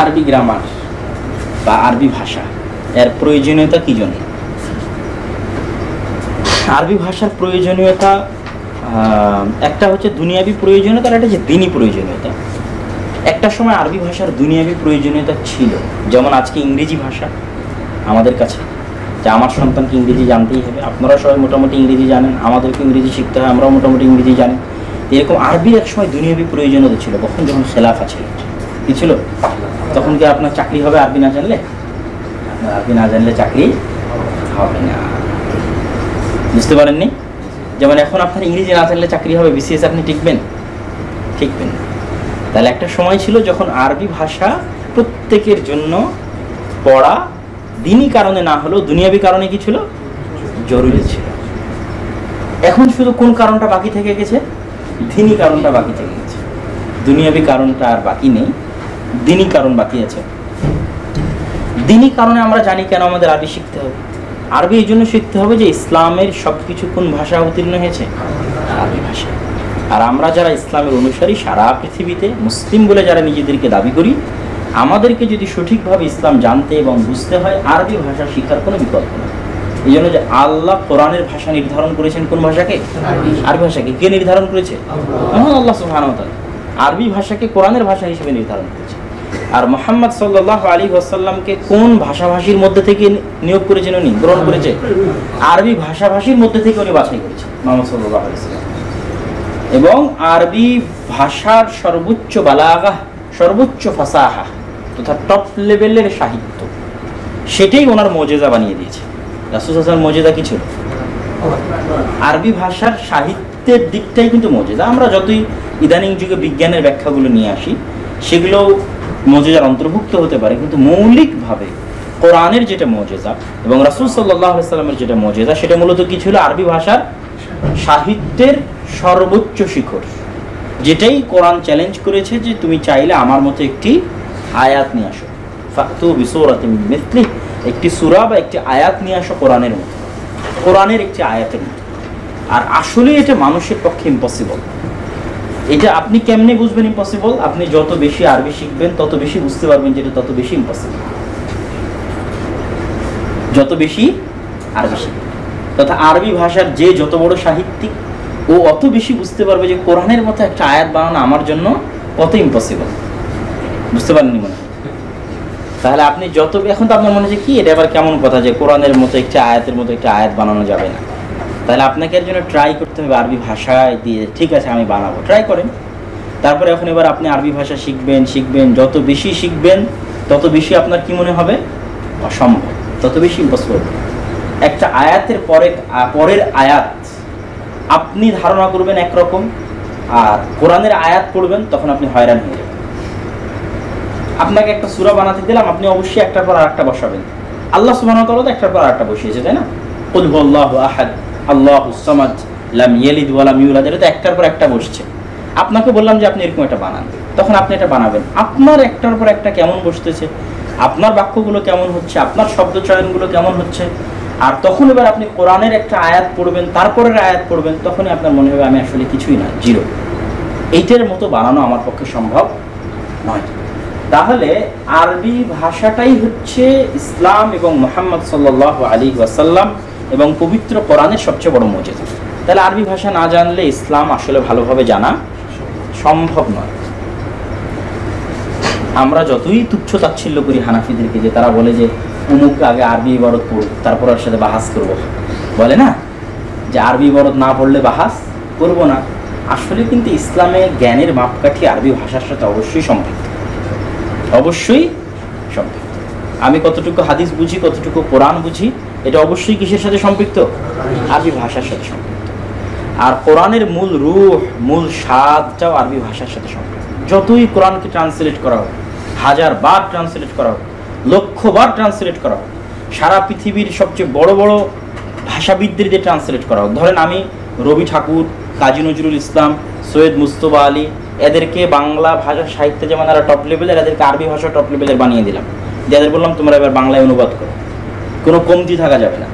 আরবি গ্রামার বা আরবি ভাষা, এর প্রয়োজনীয়তা কি জন্য? আরবি ভাষার প্রয়োজনীয়তা একটা হচ্ছে দুনিয়াবি প্রয়োজনীয়তা আর একটা হচ্ছে দিনই প্রয়োজনীয়তা। একটা সময় আরবি ভাষার দুনিয়াবি প্রয়োজনীয়তা ছিল, যেমন আজকে ইংরেজি ভাষা আমাদের কাছে। যে আমার সন্তানকে ইংরেজি জানতেই হবে আপনারা সবাই মোটামুটি ইংরেজি জানেন আমাদেরকে ইংরেজি শিখতে হয়, আমরাও মোটামুটি ইংরেজি জানি। এরকম আরবি এক সময় দুনিয়াবি প্রয়োজনীয়তা ছিল, কখন যখন খেলাফা ছিল। কি ছিল? তখন কি আপনার চাকরি হবে আরবি না জানলে? আরবি না জানলে চাকরি হবে না। বুঝতে পারেননি? যেমন এখন আপনার ইংরেজি না জানলে চাকরি হবে বিসিএস আপনি টিকবেন? টিকবেন তাহলে একটা সময় ছিল যখন আরবি ভাষা প্রত্যেকের জন্য পড়া দিনই কারণে না হলেও দুনিয়াবি কারণে কি ছিল? জরুরি ছিল। এখন শুধু কোন কারণটা বাকি থেকে গেছে? দিনই কারণটা বাকি থেকে গেছে। দুনিয়াবি কারণটা আর বাকি নেই। দিনই কারণ বাকি আছে। দিনই কারণে আমরা জানি কেন আমাদের আরবি শিখতে হবে। আরবি এই জন্য শিখতে হবে যে ইসলামের সব কিছু কোন ভাষা অবতীর্ণ হয়েছে? আরবি ভাষা। আর আমরা যারা ইসলামের অনুসারী, সারা পৃথিবীতে মুসলিম বলে যারা নিজেদেরকে দাবি করি, আমাদেরকে যদি সঠিকভাবে ইসলাম জানতে এবং বুঝতে হয়, আরবি ভাষা শেখার কোনো বিকল্প নেই। এই জন্য যে আল্লাহ কোরআনের ভাষা নির্ধারণ করেছেন কোন ভাষাকে? আরবি ভাষাকে। কে নির্ধারণ করেছে? আল্লাহ তাআলা। আরবি ভাষাকে কোরআনের ভাষা হিসেবে নির্ধারণ করেছে। আর মোহাম্মদ সাল্লাহ আলী ওয়াসাল্লামকে কোন ভাষাভাষীর মধ্যে থেকে নিয়োগ করেছেন উনি? গ্রহণ করেছে? আরবি ভাষাভাষীর মধ্যে থেকে উনি বাছাই করেছেন, মোহাম্মদ সাল্লাহ এবং আরবি ভাষার সর্বোচ্চ বালাগা, সর্বোচ্চ ফাসাহা, তথা টপ লেভেলের সাহিত্য, সেটাই ওনার মজেদা বানিয়ে দিয়েছে। রাসুল হাসান মজেদা কি ছিল? আরবি ভাষার সাহিত্যের দিকটাই কিন্তু মজেদা আমরা যতই ইদানিং যুগে বিজ্ঞানের ব্যাখ্যাগুলো নিয়ে আসি সেগুলো মজেজার অন্তর্ভুক্ত হতে পারে, কিন্তু মৌলিকভাবে কোরআনের যেটা মজেজা এবং রাসুল সাল্লাহ সাল্লামের যেটা মজেজা, সেটা মূলত কি ছিল? আরবি ভাষার সাহিত্যের সর্বোচ্চ শিখর, যেটাই কোরআন চ্যালেঞ্জ করেছে যে তুমি চাইলে আমার মতো একটি আয়াত নিয়ে আসো। ফাতু বিসৌরাতি মিথলি একটি সুরা বা একটি আয়াত নিয়ে আসো কোরআনের মতো। কোরআনের একটি আয়াতের মতো। আর আসলে এটা মানুষের পক্ষে ইম্পসিবল এটা আপনি কেমনে বুঝবেন ইম্পসিবল আপনি যত বেশি আরবি শিখবেন, তত বেশি বুঝতে পারবেন যেটা তত বেশি ইম্পসিবল যত বেশি আরবি শিখবেন। তথা আরবি ভাষার যে যত বড় সাহিত্যিক, ও অত বেশি বুঝতে পারবে যে কোরআনের মতো একটা আয়াত বানানো আমার জন্য কত ইম্পসিবল বুঝতে পারেননি মনে তাহলে আপনি যত এখন তো আপনার মনে হচ্ছে কি, এটা আবার কেমন কথা যে কোরআনের মতো একটা আয়াতের মতো একটা আয়াত বানানো যাবে না? তাহলে আপনাকে এর জন্য ট্রাই করতে হবে আরবি ভাষায় দিয়ে, ঠিক আছে, আমি বানাবো। ট্রাই করেন। তারপরে এখন এবার আপনি আরবি ভাষা শিখবেন শিখবেন, যত বেশি শিখবেন, তত বেশি আপনার কি মনে হবে? অসম্ভব। তত বেশি ইম্পসিবল একটা আয়াতের পরে পরের আয়াত, আপনি ধারণা করবেন একরকম, আর কোরআনের আয়াত পড়বেন, তখন আপনি হয়রান হয়ে যাবেন। আপনাকে একটা সূরা বানাতে দিলাম, আপনি অবশ্যই একটার পর আর একটা বসাবেন। আল্লাহ তো একটার পর আরেকটা বসিয়েছে, তাই না? হুয়াল্লাহু আহাদ। আল্লাহুস সামাদ লাম ইয়ালিদ ওয়া লাম ইউলাদ। এটা একটার পর একটা বসছে। আপনাকে বললাম যে আপনি এরকম একটা বানান। তখন আপনি এটা বানাবেন। আপনার একটার পর একটা কেমন বসতেছে? আপনার বাক্যগুলো কেমন হচ্ছে? আপনার শব্দ চয়নগুলো কেমন হচ্ছে? আর তখন এবার আপনি কোরআনের একটা আয়াত পড়বেন, তারপরের আয়াত পড়বেন, তখনই আপনার মনে হবে, আমি আসলে কিছুই না, জিরো। এইটার মতো বানানো আমার পক্ষে সম্ভব নয়। তাহলে আরবি ভাষাটাই হচ্ছে ইসলাম এবং মোহাম্মদ সাল্লাহ আলী ওয়াসাল্লাম এবং পবিত্র কোরআনের সবচেয়ে বড় মজেদা। তাহলে আরবি ভাষা না জানলে ইসলাম আসলে ভালোভাবে জানা সম্ভব নয়। আমরা যতই তুচ্ছ তাচ্ছিল্য করি হানাফিদেরকে, যে তারা বলে যে উমুক আগে আরবি ইবারত পড়ব তারপর ওর সাথে বাহাস করব। বলে না? যে আরবি ইবারত না পড়লে বাহাস করব না। আসলে কিন্তু ইসলামে জ্ঞানের মাপকাঠি আরবি ভাষার সাথে অবশ্যই সম্পৃক্ত। অবশ্যই সম্পৃক্ত। আমি কতটুকু হাদিস বুঝি, কতটুকু কোরআন বুঝি এটা অবশ্যই কিসের সাথে সম্পৃক্ত? আরবি ভাষার সাথে সম্পৃক্ত। আর কোরআনের মূল রূহ, মূল স্বাদটাও আরবি ভাষার সাথে সম্পৃক্ত। যতই কোরআনকে ট্রান্সলেট করা হোক হাজার বার ট্রান্সলেট করা হোক, লক্ষবার ট্রান্সলেট করা হোক, সারা পৃথিবীর সবচেয়ে বড় বড় ভাষাবিদদের দিয়ে ট্রান্সলেট করা হোক। ধরেন আমি রবি ঠাকুর, কাজী নজরুল ইসলাম, সৈয়দ মুস্তফা আলী, এদেরকে বাংলা ভাষা সাহিত্যে যেমন তারা টপ লেভেলের এদেরকে আরবি ভাষা টপ লেভেলের বানিয়ে দিলাম। যাদের বললাম, তোমরা এবার বাংলায় অনুবাদ করো। কোনো কমতি থাকা যাবে না।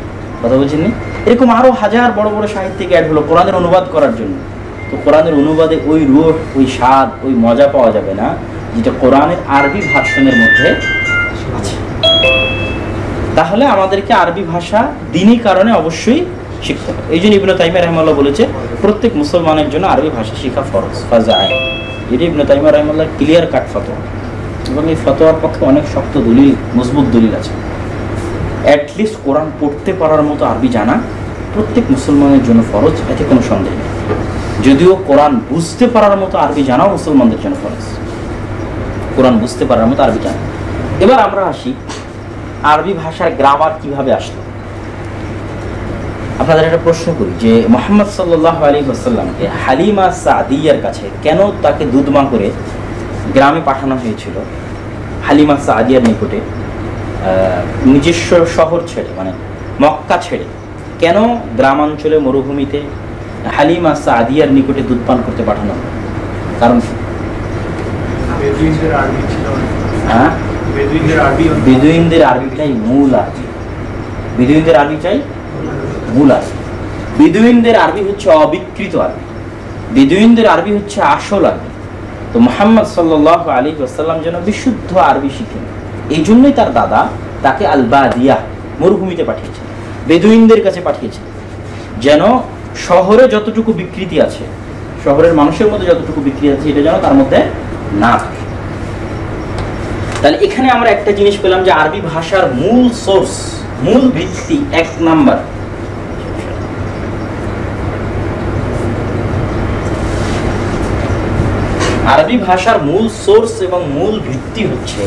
কথা বলছেন নি? এরকম আরও হাজার বড় বড় সাহিত্যিক অ্যাড হলো কোরআনের অনুবাদ করার জন্য। তো কোরআনের অনুবাদে ওই রুহ, ওই স্বাদ, ওই মজা পাওয়া যাবে না, যেটা কোরআনের আরবি ভার্সনের মধ্যে আছে। তাহলে আমাদেরকে আরবি ভাষা দিনই কারণে অবশ্যই শিখতে হবে। এই জন্য ইবনে তাইমিয়া রহমাল্লাহ বলেছে, প্রত্যেক মুসলমানের জন্য আরবি ভাষা শেখা ফরজ, ফাজা আয় এটি ইবনে তাইমা রহমাল্লাহ ক্লিয়ার কাট ফতোয়া। এবং এই ফতোয়ার পক্ষে অনেক শক্ত দলিল, মজবুত দলিল আছে। অ্যাটলিস্ট কোরআন পড়তে পারার মতো আরবি জানা প্রত্যেক মুসলমানের জন্য ফরজ, এতে কোনো সন্দেহ নেই। যদিও কোরআন বুঝতে পারার মতো আরবি জানাও মুসলমানদের জন্য ফরজ। কোরআন বুঝতে পারার মতো আরবি জানা। এবার আমরা আসি আরবি ভাষার গ্রামার কীভাবে আসলো। আপনাদের একটা প্রশ্ন করি যে মোহাম্মদ সাল্লাহ আলী আসাল্লামকে হালিমা সাদিয়ার কাছে কেন তাকে দুধমা করে গ্রামে পাঠানো হয়েছিল হালিমা সাদিয়ার নিকটে? নিজস্ব শহর ছেড়ে মানে মক্কা ছেড়ে কেন গ্রামাঞ্চলে মরুভূমিতে হালিমা সাদিয়ার নিকটে দুধ পান করতে পাঠানো কারণ। হ্যাঁ। বেদুইনদের আরবিটাই মূল আরবি বেদুইনদের আরবিটাই মূল আরবি বেদুইনদের আরবি হচ্ছে অবিকৃত আরবি। বেদুইনদের আরবি হচ্ছে আসল আরবি। তো মোহাম্মদ সাল্লাহ আলী আসাল্লাম যেন বিশুদ্ধ আরবি শিখেন। এই জন্যই তার দাদা তাকে আলবাদিয়া মরুভূমিতে পাঠিয়েছেন, বেদুইনদের কাছে পাঠিয়েছেন। যেন শহরে যতটুকু বিকৃতি আছে, শহরের মানুষের মধ্যে যতটুকু বিকৃতি আছে এটা যেন তার মধ্যে না থাকে। তাহলে এখানে আমরা একটা জিনিস পেলাম যে আরবি ভাষার মূল সোর্স মূল ভিত্তি এক নাম্বার। আরবি ভাষার মূল সোর্স এবং মূল ভিত্তি হচ্ছে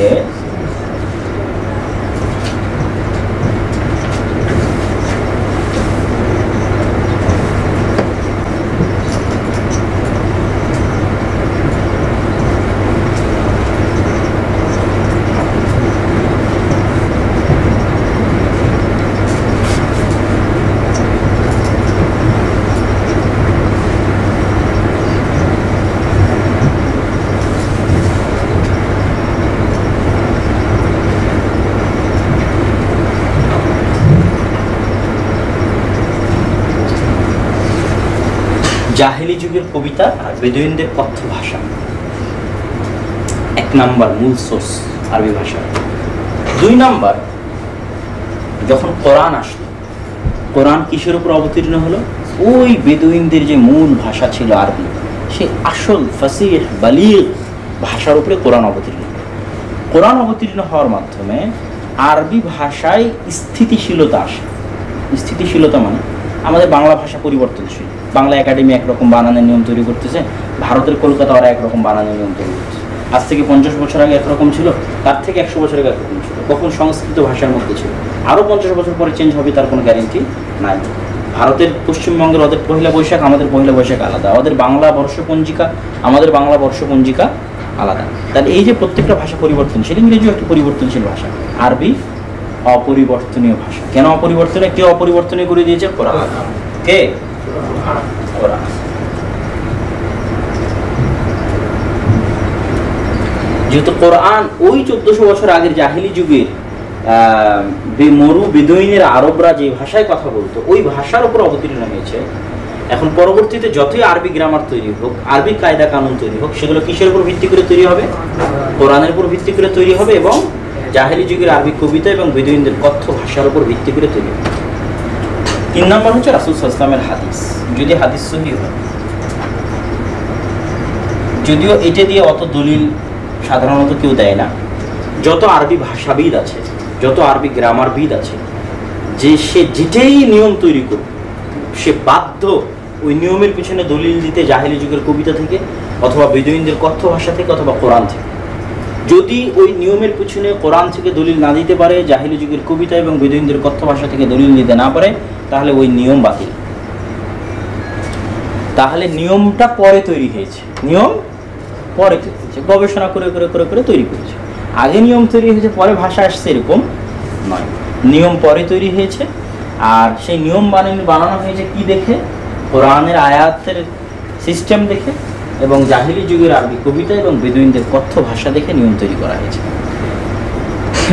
জাহেলি যুগের কবিতা আর বেদুইনদের কথ্য ভাষা এক নাম্বার মূল সোর্স আরবি ভাষা। দুই নাম্বার, যখন কোরআন আসলো, কোরআন কিসের উপর অবতীর্ণ হলো? ওই বেদুইনদের যে মূল ভাষা ছিল আরবি, সে আসল ফাসিহ, বালিগ ভাষার উপরে কোরআন অবতীর্ণ। কোরআন অবতীর্ণ হওয়ার মাধ্যমে আরবি ভাষায় স্থিতিশীলতা আসে। স্থিতিশীলতা মানে আমাদের বাংলা ভাষা পরিবর্তনশীল। বাংলা একাডেমি একরকম বানানোর নিয়ম তৈরি করতেছে, ভারতের কলকাতা ওরা একরকম বানানোর নিয়ম তৈরি করছে আজ থেকে পঞ্চাশ বছর আগে একরকম ছিল, তার থেকে একশো বছর আগে একরকম ছিল। কখন সংস্কৃত ভাষার মধ্যে ছিল। আরও পঞ্চাশ বছর পরে চেঞ্জ হবে, তার কোনো গ্যারেন্টি নাই। ভারতের পশ্চিমবঙ্গের ওদের পহিলা বৈশাখ, আমাদের পহিলা বৈশাখ আলাদা। ওদের বাংলা বর্ষপঞ্জিকা আমাদের বাংলা বর্ষপঞ্জিকা আলাদা। তাহলে এই যে প্রত্যেকটা ভাষা পরিবর্তনশীল ইংরেজিও একটি পরিবর্তনশীল ভাষা। আরবি অপরিবর্তনীয় ভাষা। কেন অপরিবর্তনীয়? কে অপরিবর্তনীয় করে দিয়েছে? কোরআন কে? কোরআন যেহেতু কোরআন ওই চোদ্দশো বছর আগের জাহিলি যুগের মরু বেদুইনের আরবরা যে ভাষায় কথা বলতো, ওই ভাষার উপর অবতীর্ণ হয়েছে। এখন পরবর্তীতে যতই আরবি গ্রামার তৈরি হোক, আরবি কায়দা কানুন তৈরি হোক, সেগুলো কিসের উপর ভিত্তি করে তৈরি হবে? কোরআনের উপর ভিত্তি করে তৈরি হবে এবং জাহেলি যুগের আরবি কবিতা এবং বেদুইনদের কথ্য ভাষার উপর ভিত্তি করে তৈরি হবে। তিন নম্বর হচ্ছে রাসুল ইসলামের হাদিস। যদি হাদিস সহি হয়। যদিও এটা দিয়ে অত দলিল সাধারণত কেউ দেয় না। যত আরবি ভাষাবিদ আছে, যত আরবি গ্রামারবিদ আছে, যে সে যেটাই নিয়ম তৈরি করবে সে বাধ্য ওই নিয়মের পিছনে দলিল দিতে জাহেলি যুগের কবিতা থেকে, অথবা বেদুইনদের কথ্য ভাষা থেকে, অথবা কোরআন থেকে। যদি ওই নিয়মের পিছনে কোরআন থেকে দলিল না দিতে পারে, জাহিলি যুগের কবিতা এবং বেদুইনদের কথ্য ভাষা থেকে দলিল নিতে না পারে, তাহলে ওই নিয়ম বাতিল। তাহলে নিয়মটা পরে তৈরি হয়েছে। নিয়ম পরে তৈরি হয়েছে। গবেষণা করে করে করে করে তৈরি করেছে। আগে নিয়ম তৈরি হয়েছে, পরে ভাষা আসছে এরকম নয়। নিয়ম পরে তৈরি হয়েছে, আর সেই নিয়ম বানানো হয়েছে কি দেখে? কোরআনের আয়াতের সিস্টেম দেখে। এবং জাহিলি যুগের আরবি কবিতা এবং বেদুইনদের কথ্য ভাষা দেখে নিয়ম তৈরি করা হয়েছে।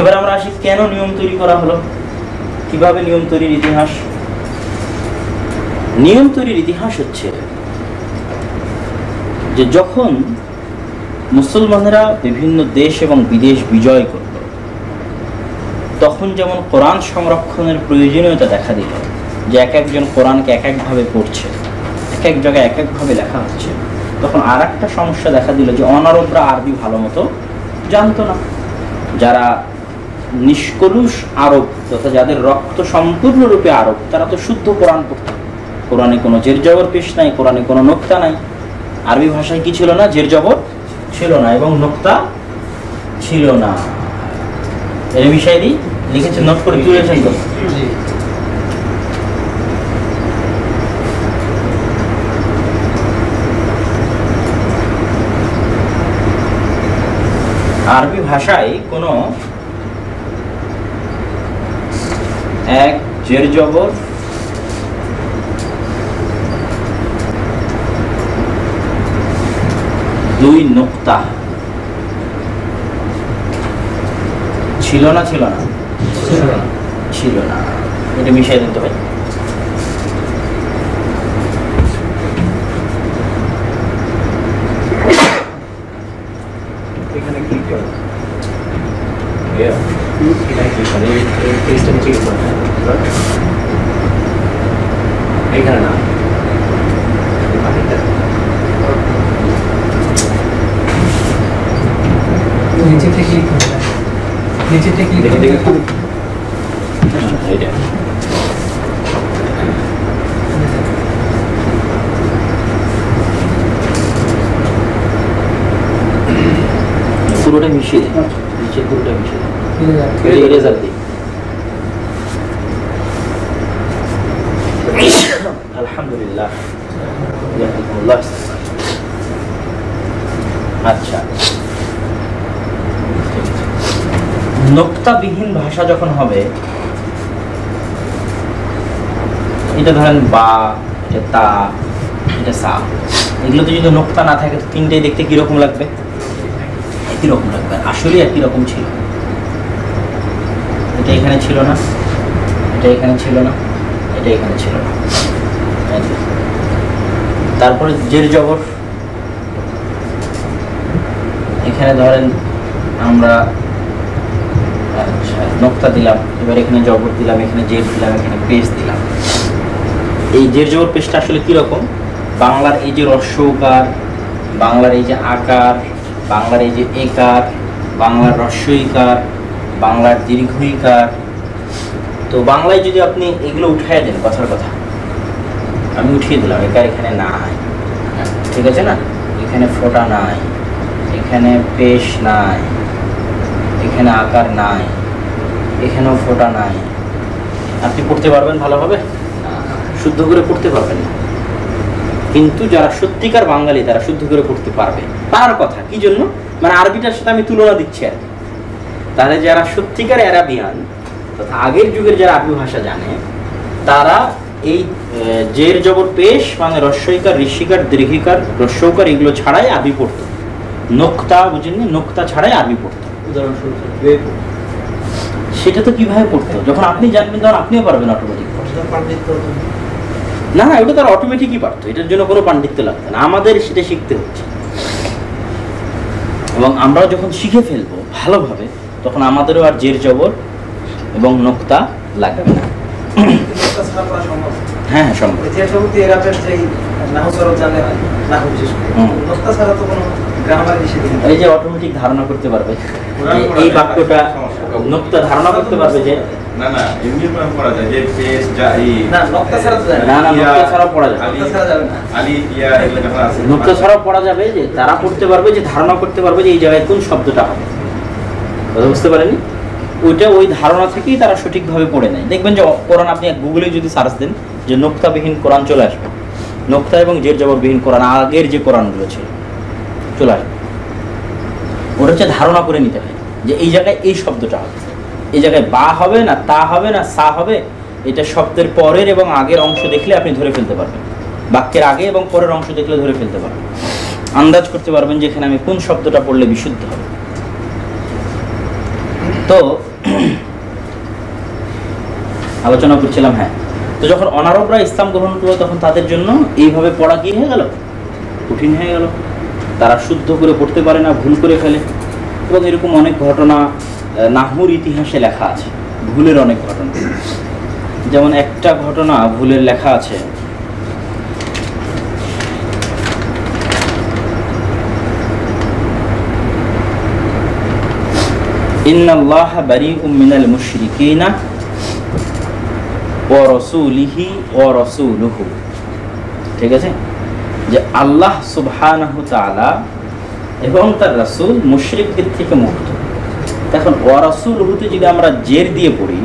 এবার আমরা আসি, কেন নিয়ম তৈরি করা হলো? কীভাবে নিয়ম তৈরির ইতিহাস? নিয়ম তৈরির ইতিহাস হচ্ছে যে যখন মুসলমানেরা বিভিন্ন দেশ এবং বিদেশ বিজয় করল, তখন যেমন কোরআন সংরক্ষণের প্রয়োজনীয়তা দেখা দিল, যে এক একজন কোরআনকে এক একভাবে পড়ছে, এক এক জায়গায় এক একভাবে লেখা হচ্ছে তখন আর একটা সমস্যা দেখা দিল যে অনারবরা আরবি ভালো মতো জানতো না। যারা নিষ্কলুষ আরব তথা যাদের রক্ত সম্পূর্ণরূপে আরব, তারা তো শুদ্ধ কোরআন পড়ত। কোরআনে কোনো জের জবর পেশ নাই, কোরআনে কোনো নোক্তা নাই। আরবি ভাষায় কি ছিল না? জের জবর ছিল না এবং নোক্তা ছিল না। এর বিষয়টি লিখেছেন নোট করে তুলেছেন তো আরবি ভাষায় কোনো এক জের জবর দুই নোক্তা ছিল না ছিল না? ছিল না। এটা মিশিয়ে দিতে ভাই এখানে ক্লিক করো এখানে না নিচেতে ক্লিক নিচেতে ক্লিক পুরোটা মিশিয়ে নিচে পুরোটা মিশিয়ে আচ্ছা নোক্তাবিহীন ভাষা যখন হবে এটা ধরেন বা এটা তা এটা সা এগুলোতে যদি নোক্তা না থাকে তো তিনটেই দেখতে কীরকম লাগবে একই রকম লাগবে আসলে একই রকম ছিল এটা এখানে ছিল না। এটা এখানে ছিল না। এটা এখানে ছিল না। তারপরে জের জবর। এখানে ধরেন আমরা আচ্ছা নোক্তা দিলাম। এবার এখানে জবর দিলাম, এখানে জের দিলাম, এখানে পেজ দিলাম। এই জের জবর পেজটা আসলে কীরকম বাংলার এই যে রস্যকার বাংলার এই যে আকার, বাংলার এই যে একার, বাংলার রস্যইকার বাংলার দীর্ঘইকার। তো বাংলায় যদি আপনি এগুলো উঠাই দেন কথার কথা, আমি উঠিয়ে দিলাম একার এখানে নাই। ঠিক আছে না? এখানে ফোটা নাই, এখানে পেশ নাই, এখানে আকার নাই, এখানেও ফোটা নাই। আপনি পড়তে পারবেন ভালোভাবে? শুদ্ধ করে পড়তে পারবেন না। কিন্তু যারা সত্যিকার বাঙালি, তারা শুদ্ধ করে পড়তে পারবে। পারার কথা, কি জন্য? মানে আরবিটার সাথে আমি তুলনা দিচ্ছি আর কি। তাহলে যারা সত্যিকার অ্যারাবিয়ান তথা আগের যুগের যারা আরবি ভাষা জানে তারা এই জের জবর পেশ মানে রস্যইকার ঋষিকার দীর্ঘিকার রস্যকার এগুলো ছাড়াই আরবি পড়তো। নোক্তা বুঝেননি? নোক্তা ছাড়াই আরবি পড়তো। সেটা তো কীভাবে পড়তো? যখন আপনি জানবেন তখন আপনিও পারবেন অটোমেটিক না না ওটা তার অটোমেটিকই পারতো। এটার জন্য কোনো পাণ্ডিত্য লাগতো না। আমাদের সেটা শিখতে হচ্ছে। এবং আমরা যখন শিখে ফেলব ভালোভাবে তখন আমাদেরও আর জের জবর এবং নোক্তা লাগবে না। হ্যাঁ হ্যাঁ সম্ভব। এই যে অটোমেটিক ধারণা করতে পারবে এই বাক্যটা নোক্তা ধারণা করতে পারবে যে না না এমনি পড়া যায় যে পেজ যা না নোক্তা ছাড়া তো না। না নোক্তা ছাড়াও পড়া যাবে নোক্তা ছাড়া যাবে না। আলি ইয়া এগুলো যখন আছে নোক্তা ছাড়াও পড়া যাবে যে তারা পড়তে পারবে যে ধারণা করতে পারবে যে এই জায়গায় কোন শব্দটা হবে। বুঝতে পারেনি ওইটা ওই ধারণা থেকেই তারা সঠিকভাবে পড়ে নেয়। দেখবেন যে, কোরআন আপনি গুগলে যদি সার্চ দেন, যে নোক্তাবিহীন কোরআন চলে আসবে। নোক্তা এবং জের জবরবিহীন কোরআন, আগের যে কোরআনগুলো ছিল, চলে আসবে। ওটা হচ্ছে ধারণা করে নিতে হয়, যে এই জায়গায় এই শব্দটা হবে। এই জায়গায় বা হবে না তা হবে না সা হবে, এটা শব্দের পরের এবং আগের অংশ দেখলে আপনি ধরে ফেলতে পারবেন। বাক্যের আগে এবং পরের অংশ দেখলে ধরে ফেলতে পারবেন। আন্দাজ করতে পারবেন যে এখানে আমি কোন শব্দটা পড়লে বিশুদ্ধ হবে। তো আলোচনা করছিলাম হ্যাঁ। তো যখন অনারবরা ইসলাম গ্রহণ করল, তখন তাদের জন্য এইভাবে পড়া কি হয়ে গেল? কঠিন হয়ে গেল। তারা শুদ্ধ করে পড়তে পারে না, ভুল করে ফেলে। এবং এরকম অনেক ঘটনা নাহুর ইতিহাসে লেখা আছে। ভুলের অনেক ঘটনা। যেমন একটা ঘটনা ভুলের লেখা আছে ইন্নাল্লাহ বারিউম মিনাল মুশরিকিনা ওয়া রাসূলিহি ওয়া রাসূলুহু ঠিক আছে? যে আল্লাহ সুবহানাহু তাআলা এবং তার রাসূল মুশরিকদের থেকে মুক্ত। এখন ওয়া রাসূলুহুতে যদি আমরা জের দিয়ে পড়ি,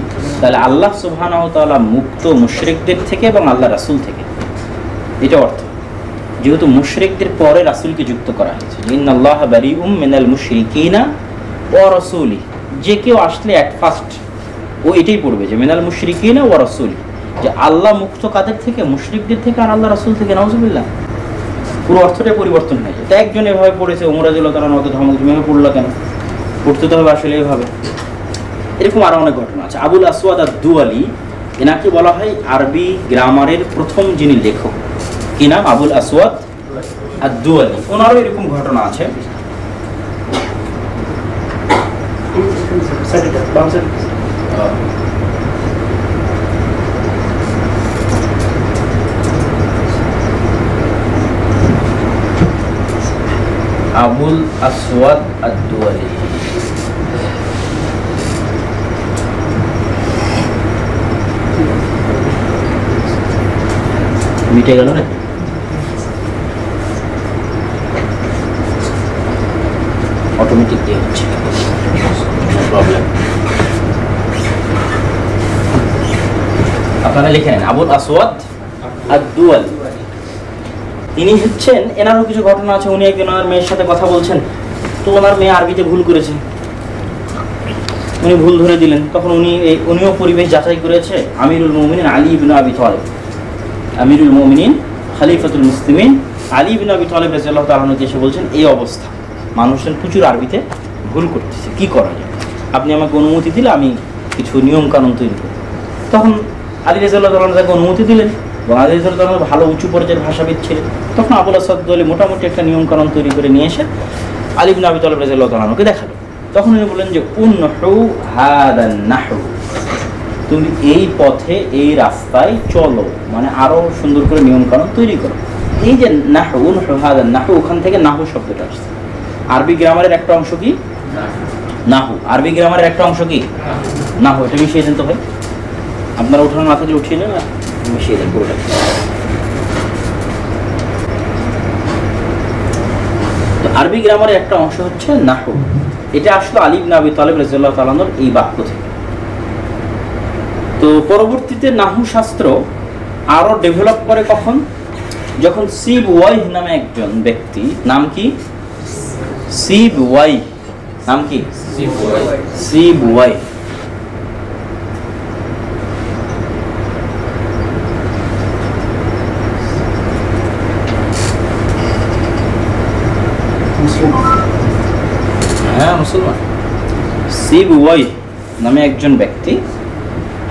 তাহলে আল্লাহ সুবহানাহু তাআলা মুক্ত মুশরিকদের থেকে এবং আল্লাহ রাসূল থেকে। এটা অর্থ। যেহেতু মুশরিকদের পরে রাসূলকে যুক্ত করা হয়েছে ইন্নাল্লাহ বারিউম মিনাল মুশরিকিনা ওয়া রাসূলি যে কেউ আসলে অ্যাট ফার্স্ট ও এটাই পড়বে যে মিনাল মুশরিকিনা ওয়া রাসূলি। যে আল্লাহ মুক্ত কাদের থেকে? মুশরিকদের থেকে আর আল্লাহ রাসূল থেকে? নাউজুবিল্লাহ। পুরো অর্থটাই পরিবর্তন হয়ে। যায় তা একজন এভাবে পড়েছে ওমরাজুল্লাহ তারা নত ধর্ম তুমি পড়ল কেন? পড়তে তো হবে আসলে এভাবে। এরকম আরও অনেক ঘটনা আছে। আবুল আসওয়াদ আর দুয়ালি এনাকে বলা হয় আরবি গ্রামারের প্রথম যিনি লেখক। কি নাম? আবুল আসওয়াদ আর দুয়ালি ওনারও এরকম ঘটনা আছে। আবুল আসওয়াদ আর দুয়ালি মিটে গেল রে অটোমেটিক দিয়ে হচ্ছে প্রবলেম আপনারা লিখে নেন আবুল আসওয়াদ আর দুয়াল তিনি হচ্ছেন, এনারও কিছু ঘটনা আছে, উনি একজন ওনার মেয়ের সাথে কথা বলছেন। তো ওনার মেয়ে আরবিতে ভুল করেছে। উনি ভুল ধরে দিলেন। তখন উনি এই- উনিও পরিবেশ যাচাই করেছে, আমিরুল মমিনিন আলী ইবিন আবি তালেব। আমিরুল মমিনিন, খালিফাতুল মুসলিমিন, আলী ইবিন আবি তালেব রাজিয়াল্লাহ তালকে এসে বলছেন, এই অবস্থা। মানুষজন প্রচুর আরবিতে ভুল করতেছে। কি করা যায়? আপনি আমাকে অনুমতি দিলে আমি কিছু নিয়ম কানুন তৈরি করব। তখন আলী রাজিয়াল্লাহ তালন তাকে অনুমতি দিলেন এবং আলী রাজিয়াল্লাহ তালন ভালো উঁচু পর্যায়ের ভাষাবিদ ছিলেন তখন আবুল আসাদ দলে মোটামুটি একটা নিয়ম কানুন তৈরি করে নিয়ে এসে আলী বিন আবি তালেব রাজিয়াল্লাহ তালনকে দেখাল। তখন উনি বললেন যে উনহু হাদান নাহু তুমি এই পথে, এই রাস্তায় চলো। মানে আরও সুন্দর করে নিয়ম কানুন তৈরি করো। এই যে নাহু হাদান নাহু ওখান থেকে নাহু শব্দটা আসছে। আরবি গ্রামারের একটা অংশ কি? নাহু। আরবি গ্রামারের একটা অংশ কি? নাহু। এটা মিশিয়ে দেন তো ভাই। আপনারা উঠানোর মাথা দিয়ে উঠিয়ে নেন মিশিয়ে দেন পুরোটা। তো আরবি গ্রামারের একটা অংশ হচ্ছে নাহু। এটা আসলো আলী ইবনে আবি তালেব রাদিয়াল্লাহু তাআলার এই বাক্য থেকে। তো পরবর্তীতে নাহু শাস্ত্র আরও ডেভেলপ করে কখন? যখন সিব ওয়াই নামে একজন ব্যক্তি, নাম কি? সিব ওয়াই নাম কি? সিব ওয়াই হ্যাঁ মুসলমান। সিব ওয়াই নামে একজন ব্যক্তি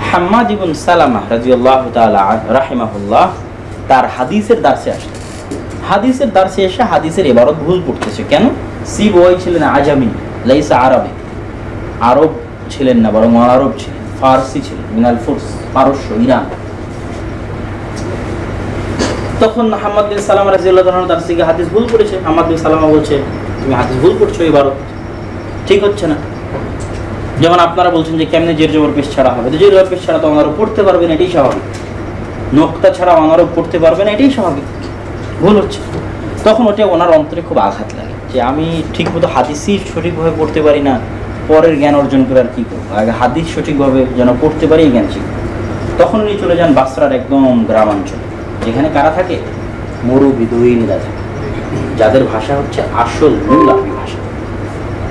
হাম্মাদ ইবন সালামা রাজিউল্লাহ রাহিমাহুল্লাহ তার হাদিসের দার্সে আসলেন হাদিসের দার্সে এসে হাদিসের এবারত ভুল পড়তেছে কেন? সিব ওয়াই ছিলেন আজামি। লাইসা আরবে। আরব ছিলেন না, বরং আরব ছিলেন। ফার্সি ছিলেন, মিনাল ফুরস, পারস্য, ইরান। তখন হাম্মাদ বিন সালাম রাজিউল্লাহ তার থেকে হাদিস ভুল করেছে। হাম্মাদ বিন সালামা বলছে, তুমি হাদিস ভুল করছ এবারও ঠিক হচ্ছে না। যেমন আপনারা বলছেন যে কেমনে জের জবর পেশ ছাড়া হবে। তো জের জবর পেশ ছাড়া তো ওনারও পড়তে পারবে না, এটাই স্বাভাবিক। নোক্তা ছাড়া ওনারও পড়তে পারবে না, এটাই স্বাভাবিক। ভুল হচ্ছে। তখন ওটা ওনার অন্তরে খুব আঘাত লাগে। যে আমি ঠিক মতো হাদিসই সঠিকভাবে পড়তে পারি না, পরের জ্ঞান অর্জন করে আর কি করব? আগে হাদিস সঠিকভাবে যেন পড়তে পারি জ্ঞান শিখব। তখন উনি চলে যান বাসরার একদম গ্রামাঞ্চলে, যেখানে কারা থাকে? মরু বিদয়ীরা থাকে যাদের ভাষা হচ্ছে আসল মূল আরবি ভাষা।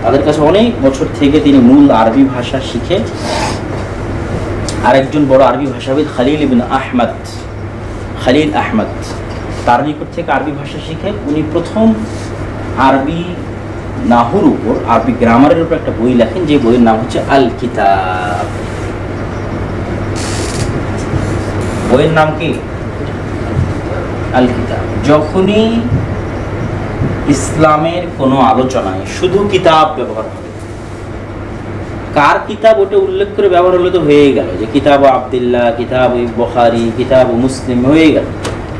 তাদের কাছে অনেক বছর থেকে তিনি মূল আরবি ভাষা শিখে আরেকজন বড় আরবি ভাষাবিদ খালিল ইবিন আহমদ, খালিল আহমদ। তার নিকট থেকে আরবি ভাষা শিখে উনি প্রথম আরবি নাহুর উপর, আরবি গ্রামারের উপর একটা বই লেখেন, যে বইয়ের নাম হচ্ছে আল কিতাব বইয়ের নাম কি? আল কিতাব যখনই ইসলামের কোনো আলোচনায় শুধু কিতাব ব্যবহার হবে কার কিতাব ওটা উল্লেখ করে ব্যবহার হলে তো হয়ে গেল যে কিতাব আবদুল্লাহ, কিতাব বখারি, কিতাব মুসলিম হয়ে গেল।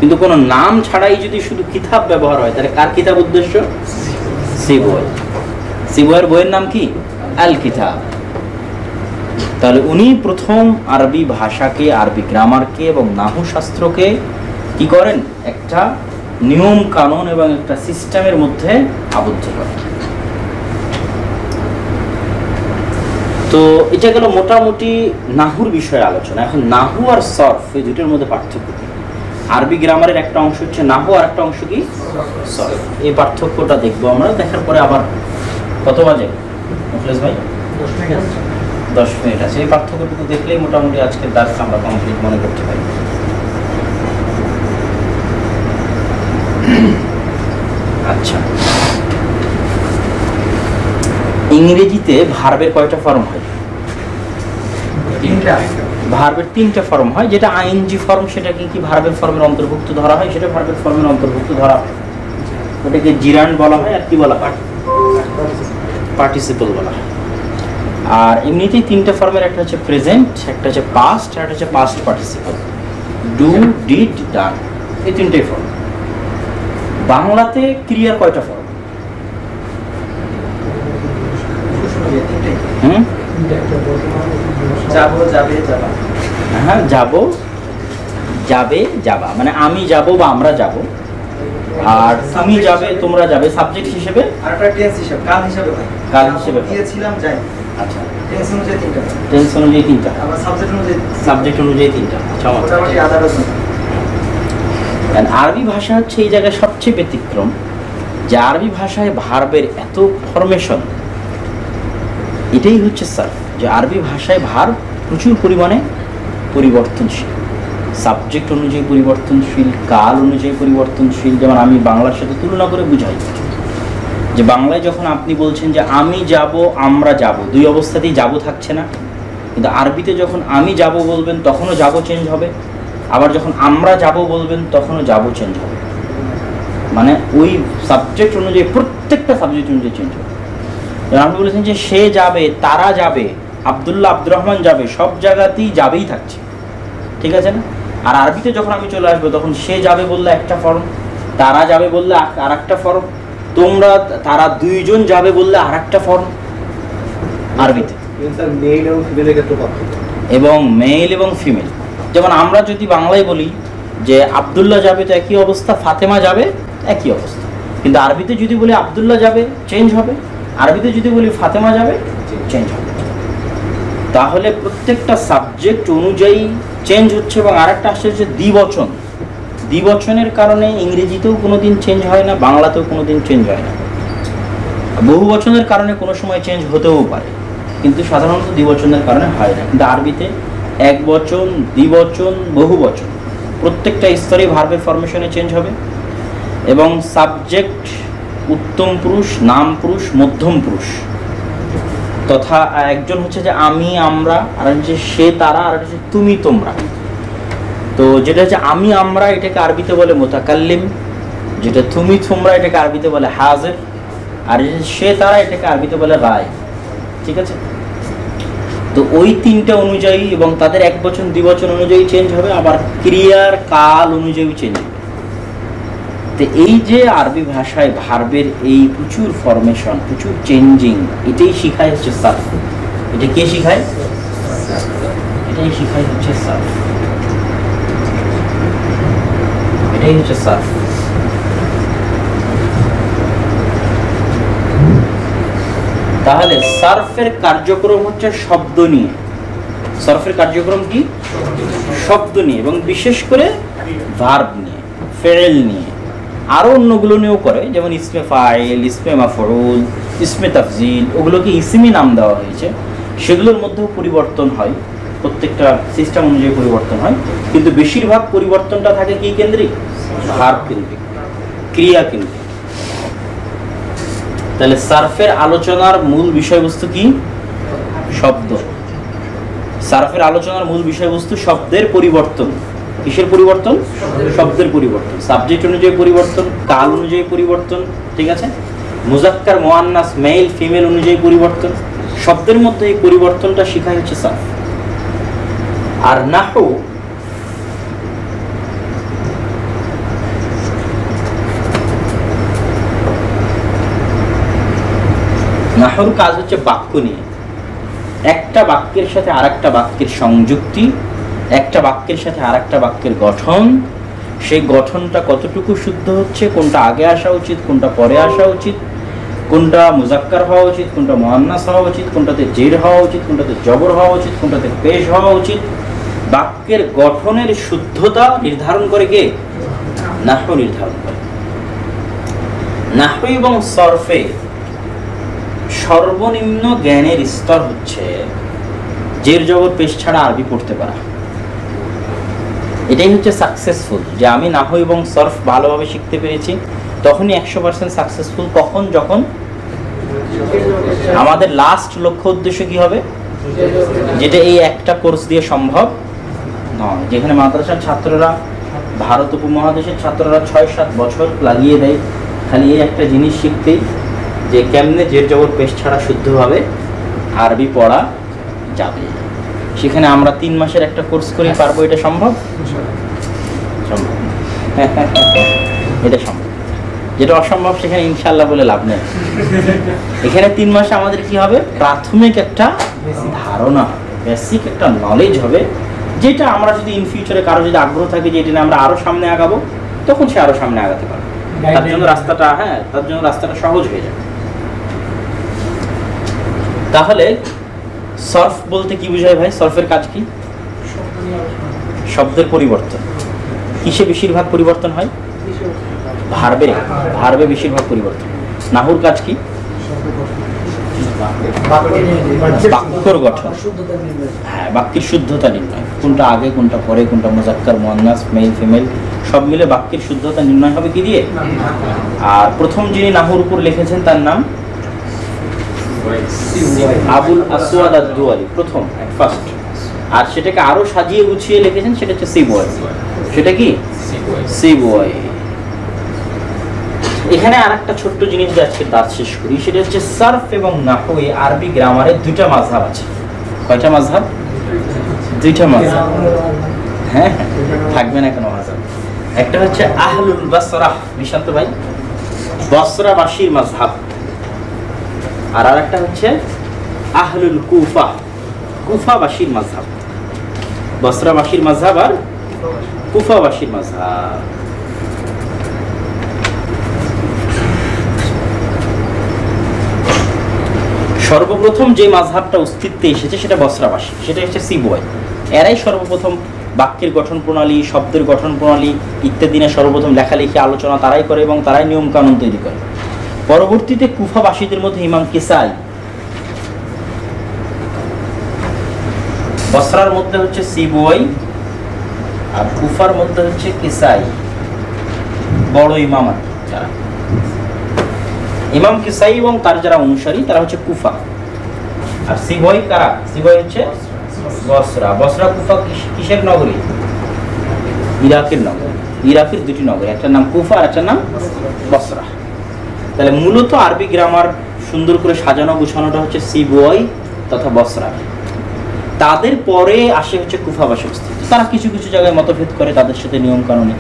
কিন্তু কোনো নাম ছাড়াই যদি শুধু কিতাব ব্যবহার হয়, তাহলে কার কিতাব উদ্দেশ্য? সিবয় সিবয়ের বইয়ের নাম কি? আল কিতাব তাহলে উনি প্রথম আরবি ভাষাকে, আরবি গ্রামারকে এবং নাহু শাস্ত্রকে কি করেন? একটা নিয়ম কানুন এবং একটা সিস্টেমের মধ্যে আবদ্ধ করেন। তো এটা গেল মোটামুটি নাহুর বিষয়ে আলোচনা। এখন নাহু আর সরফ এই দুটোর মধ্যে পার্থক্য আরবি গ্রামারের একটা অংশ হচ্ছে নাহু, আর একটা অংশ কি? সরফ এই পার্থক্যটা দেখব আমরা, দেখার পরে আবার কত বাজে। মুখলেশ ভাই? দশ মিনিট আছে। এই পার্থক্যটুকু দেখলেই মোটামুটি আজকের দাস আমরা কমপ্লিট মনে করতে পারি। আচ্ছা। ইংরেজিতে ভার্বের কয়টা ফর্ম হয়? তিনটা। ভার্বের তিনটা ফর্ম হয় যেটা আইএনজি ফর্ম সেটাকে কি ভার্বের ফর্মের অন্তর্ভুক্ত ধরা হয়? সেটা ভার্বের ফর্মের অন্তর্ভুক্ত ধরা হয়। ওটাকে জিরান বলা হয় আর কি বলা হয়? পার্টিসিপল বলা হয়। আর এমনিতেই তিনটা ফর্মের একটা হচ্ছে প্রেজেন্ট একটা হচ্ছে পাস্ট আর একটা হচ্ছে past participle do did done এই তিনটাই ফর্ম বাংলাতে ক্রিয়ার কয়টা ফর্ম হুম? যাব যাবে যাবা। হ্যাঁ যাব যাবে যাবা। মানে আমি যাব বা আমরা যাব। আর তুমি যাবে তোমরা যাবে সাবজেক্ট হিসেবে? আর একটা টেন্স হিসাব কাল হিসাবে কাল হিসেবে। দিয়েছিলাম যাই। আচ্ছা। টেন্স অনুযায়ী তিনটা। টেন্স অনুযায়ী তিনটা। আবার সাবজেক্ট অনুযায়ী সাবজেক্ট অনুযায়ী তিনটা। চমৎকার মোটামুটি আধা আরবি ভাষা হচ্ছে এই জায়গায় সবচেয়ে ব্যতিক্রম যে আরবি ভাষায় ভার্বের এত ফরমেশন এটাই হচ্ছে সার্ফ যে আরবি ভাষায় ভার প্রচুর পরিমাণে পরিবর্তনশীল। সাবজেক্ট অনুযায়ী পরিবর্তনশীল, কাল অনুযায়ী পরিবর্তনশীল, যেমন আমি বাংলার সাথে তুলনা করে বুঝাই। যে বাংলায় যখন আপনি বলছেন যে আমি যাব, আমরা যাব, দুই অবস্থাতেই যাব থাকছে না। কিন্তু আরবিতে যখন আমি যাব বলবেন, তখনও যাব চেঞ্জ হবে। আবার যখন আমরা যাব বলবেন, তখনও যাব চেঞ্জ হবে। মানে ওই সাবজেক্ট অনুযায়ী, প্রত্যেকটা সাবজেক্ট অনুযায়ী চেঞ্জ হবে। আপনি বলেছেন যে সে যাবে, তারা যাবে আবদুল্লাহ আব্দুর রহমান যাবে সব জায়গাতেই যাবেই থাকছে। ঠিক আছে না? আর আরবিতে যখন আমি চলে আসব তখন সে যাবে বললে একটা ফর্ম তারা যাবে বললে আর একটা ফর্ম তোমরা তারা দুইজন যাবে বললে আর একটা ফর্ম আরবিতে এবং মেল এবং ফিমেল যেমন আমরা যদি বাংলায় বলি যে আবদুল্লাহ যাবে তো একই অবস্থা ফাতেমা যাবে একই অবস্থা। কিন্তু আরবিতে যদি বলি আবদুল্লাহ যাবে চেঞ্জ হবে। আরবিতে যদি বলি ফাতেমা যাবে চেঞ্জ হবে। তাহলে প্রত্যেকটা সাবজেক্ট অনুযায়ী চেঞ্জ হচ্ছে এবং আরেকটা আসছে হচ্ছে দ্বিবচন। দ্বিবচনের কারণে ইংরেজিতেও কোনোদিন চেঞ্জ হয় না, বাংলাতেও কোনোদিন চেঞ্জ হয় না। বহু বচনের কারণে কোনো সময় চেঞ্জ হতেও পারে, কিন্তু সাধারণত দ্বিবচনের কারণে হয় না। কিন্তু আরবিতে এক বচন, দ্বিবচন, বহু বচন, প্রত্যেকটা স্তরে ভার্বের ফরমেশনে চেঞ্জ হবে এবং সাবজেক্ট উত্তম পুরুষ, নাম পুরুষ, মধ্যম পুরুষ। তথা একজন হচ্ছে যে আমি, আমরা, আর হচ্ছে সে, তারা, আর হচ্ছে তুমি, তোমরা। তো যেটা হচ্ছে আমি, আমরা, এটাকে আরবিতে বলে মোতাকাল্লিম। যেটা তুমি, তোমরা, এটাকে আরবিতে বলে হাজের। আর সে, তারা, এটাকে আরবিতে বলে রায়। ঠিক আছে? তো ওই তিনটা অনুযায়ী এবং তাদের এক বচন দ্বিবচন অনুযায়ী চেঞ্জ হবে। আবার ক্রিয়ার কাল অনুযায়ী চেঞ্জ হবে। তো এই যে আরবি ভাষায় ভার্বের এই প্রচুর ফরমেশন প্রচুর চেঞ্জিং এটাই শিখায় হচ্ছে সার্ফ এটা কে শিখায়? এটাই শিখায় হচ্ছে সার্ফ এটাই হচ্ছে সার্ফ তাহলে সার্ফের কার্যক্রম হচ্ছে শব্দ নিয়ে। সার্ফের কার্যক্রম কি? শব্দ নিয়ে। এবং বিশেষ করে ভার্ব নিয়ে ফেল নিয়ে। আরও অন্যগুলো নিয়েও করে, যেমন ইসমে ফাইল, ইসমে মাফরুল ইসমে তাফজিল, ওগুলোকে ইসিমি নাম দেওয়া হয়েছে। সেগুলোর মধ্যেও পরিবর্তন হয়, প্রত্যেকটা সিস্টেম অনুযায়ী পরিবর্তন হয়। কিন্তু বেশিরভাগ পরিবর্তনটা থাকে কি কেন্দ্রিক? ভার্ব কেন্দ্রিক, ক্রিয়া কেন্দ্রিক। তাহলে সার্ফের আলোচনার মূল বিষয়বস্তু কি? শব্দ। সার্ফের আলোচনার মূল বিষয়বস্তু শব্দের পরিবর্তন। কিসের পরিবর্তন? শব্দের পরিবর্তন। সাবজেক্ট অনুযায়ী পরিবর্তন, কাল অনুযায়ী পরিবর্তন, ঠিক আছে? মুজাক্কার, মোয়ান্নাস মেল ফিমেল অনুযায়ী পরিবর্তন। শব্দের মধ্যে এই পরিবর্তনটা শেখাই হচ্ছে সাফ। আর নাহু নাহর কাজ হচ্ছে বাক্য নিয়ে। একটা বাক্যের সাথে আর একটা বাক্যের সংযুক্তি একটা বাক্যের সাথে আরেকটা বাক্যের গঠন, সেই গঠনটা কতটুকু শুদ্ধ হচ্ছে, কোনটা আগে আসা উচিত, কোনটা পরে আসা উচিত, কোনটা মুজাক্কার হওয়া উচিত, কোনটা মোহান্নাস হওয়া উচিত, কোনটাতে জের হওয়া উচিত, কোনটাতে জবর হওয়া উচিত, কোনটাতে পেশ হওয়া উচিত, বাক্যের গঠনের শুদ্ধতা নির্ধারণ করে কে? নাহ নির্ধারণ করে। নাহ এবং সরফে সর্বনিম্ন জ্ঞানের স্তর হচ্ছে, জের জবর পেশ ছাড়া আরবি পড়তে পারা। এটাই হচ্ছে সাকসেসফুল যে আমি নাহু এবং সরফ ভালোভাবে শিখতে পেরেছি, তখনই একশো পার্সেন্ট সাকসেসফুল কখন, যখন? আমাদের লাস্ট লক্ষ্য উদ্দেশ্য কি হবে? যেটা এই একটা কোর্স দিয়ে সম্ভব নয়। যেখানে মাদ্রাসার ছাত্ররা, ভারত উপমহাদেশের ছাত্ররা ছয় সাত বছর লাগিয়ে দেয়। খালি এই একটা জিনিস শিখতেই, যে কেমনে জের জবর পেশ ছাড়া শুদ্ধভাবে আরবি পড়া যাবে। সেখানে আমরা তিন মাসের একটা কোর্স করে পারব এটা সম্ভব? সম্ভব। এটা সম্ভব। যেটা অসম্ভব সেখানে ইনশাল্লাহ বলে লাভ নেই। এখানে তিন মাসে আমাদের কি হবে? প্রাথমিক একটা ধারণা বেসিক একটা নলেজ হবে যেটা আমরা যদি ইন ফিউচারে কারও যদি আগ্রহ থাকে যে এটা আমরা আরও সামনে আগাবো তখন সে আরও সামনে আগাতে পারবে। তার জন্য রাস্তাটা হ্যাঁ তার জন্য রাস্তাটা সহজ হয়ে যাবে। তাহলে সর্ফ বলতে কি বোঝায় ভাই? সর্ফের কাজ কি? শব্দের পরিবর্তন। কিসে বেশিরভাগ পরিবর্তন হয়? ভার্বে। ভার্বে বেশিরভাগ পরিবর্তন। নাহুর কাজ কি? বাক্যর গঠন। হ্যাঁ বাক্যের শুদ্ধতা নির্ণয়। কোনটা আগে, কোনটা পরে, কোনটা মোজাক্কার, মোয়ান্নাস, মেল, ফিমেল, সব মিলে বাক্যের শুদ্ধতা নির্ণয় হবে কি দিয়ে? আর প্রথম যিনি নাহুর উপর লিখেছেন তার নাম? আবুল আসওয়াদ আদ-দুয়ালি, প্রথম ফার্স্ট আর সেটাকে আরও সাজিয়ে গুছিয়ে লিখেছেন, সেটা হচ্ছে সিবয় সেটা কি? সিবয় এখানে আরেকটা ছোট্ট জিনিস দিয়ে আজকে দাঁত শেষ করি, সেটা হচ্ছে সার্ফ এবং নাহয়ে আরবি গ্রামারে দুইটা মাযহাব আছে। কয়টা মাঝহাব? দুইটা মাযহাব হ্যাঁ থাকবে না কোনো মাযহাব একটা হচ্ছে আহলুল বাসরা নিশান্ত ভাই, বসরাবাসীর মাযহাব আর আরেকটা হচ্ছে আহলুল কুফা, কুফাবাসীর মাযহাব। বসরাবাসীর মাযহাব আর কুফাবাসীর মাযহাব। সর্বপ্রথম যে মাযহাবটা অস্তিত্বে এসেছে সেটা বসরাবাসী, সেটা হচ্ছে সিবয় এরাই সর্বপ্রথম বাক্যের গঠন প্রণালী, শব্দের গঠন প্রণালী ইত্যাদি সর্বপ্রথম লেখালেখি আলোচনা তারাই করে এবং তারাই নিয়ম কানুন তৈরি করে। পরবর্তীতে কুফাবাসীদের মধ্যে ইমাম কিসাই বসরার মধ্যে হচ্ছে সিবই আর কুফার মধ্যে হচ্ছে কিসাই বড় ইমাম আর যারা। ইমাম কিসাই এবং তার যারা অনুসারী, তারা হচ্ছে কুফা। আর সিবই কারা? সিবই হচ্ছে বসরা। বসরা, কুফা কিসের নগরী? ইরাকের নগরী। ইরাকের দুটি নগরী, একটার নাম কুফা আর একটার নাম বসরা। তাহলে মূলত আরবি গ্রামার সুন্দর করে সাজানো গুছানোটা হচ্ছে সিবই তথা বসরা। তাদের পরে আসে হচ্ছে কুফাবাসী অস্তিত্ব তারা কিছু কিছু জায়গায় মতভেদ করে তাদের সাথে নিয়ম কানুনে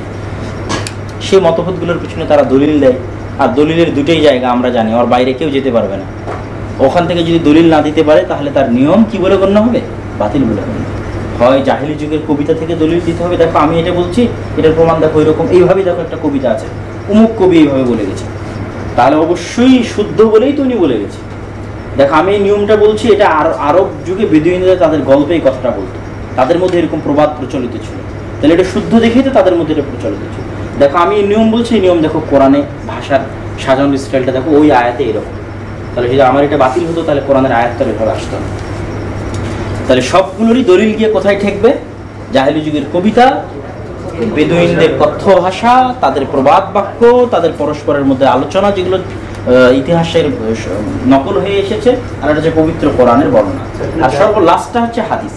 সেই মতভেদগুলোর পিছনে তারা দলিল দেয়। আর দলিলের দুটোই জায়গা আমরা জানি, ওর বাইরে কেউ যেতে পারবে না। ওখান থেকে যদি দলিল না দিতে পারে, তাহলে তার নিয়ম কি বলে গণ্য হবে? বাতিল বলে গণ্য হয় জাহিলি যুগের কবিতা থেকে দলিল দিতে হবে। দেখো আমি এটা বলছি, এটার প্রমাণ দেখো, এরকম। এইভাবেই দেখো একটা কবিতা আছে। অমুক কবি এইভাবে বলে গেছে। তাহলে অবশ্যই শুদ্ধ বলেই তো উনি বলে গেছে দেখো, আমি এই নিয়মটা বলছি, এটা আর- আরব যুগে বেদুইনরা তাদের গল্পে এই কথাটা বলতো। তাদের মধ্যে এরকম প্রবাদ প্রচলিত ছিল। তাহলে এটা শুদ্ধ দেখেই তো তাদের মধ্যে এটা প্রচলিত ছিল। দেখো, আমি এই নিয়ম বলছি, এই নিয়ম দেখো কোরআনে ভাষার সাজানোর স্টাইলটা দেখো, ওই আয়াতে এরকম। তাহলে যদি আমার এটা বাতিল হতো, তাহলে কোরআনের আয়াতটা এভাবে আসতো না। তাহলে সবগুলোরই দলিল গিয়ে কোথায় ঠেকবে? জাহেলি যুগের কবিতা বেদুইনদের কথ্য ভাষা তাদের প্রবাদ বাক্য তাদের পরস্পরের মধ্যে আলোচনা যেগুলো ইতিহাসের নকল হয়ে এসেছে আর এটা হচ্ছে পবিত্র কোরআনের বর্ণনা। আর সর্ব লাস্টটা হচ্ছে হাদিস।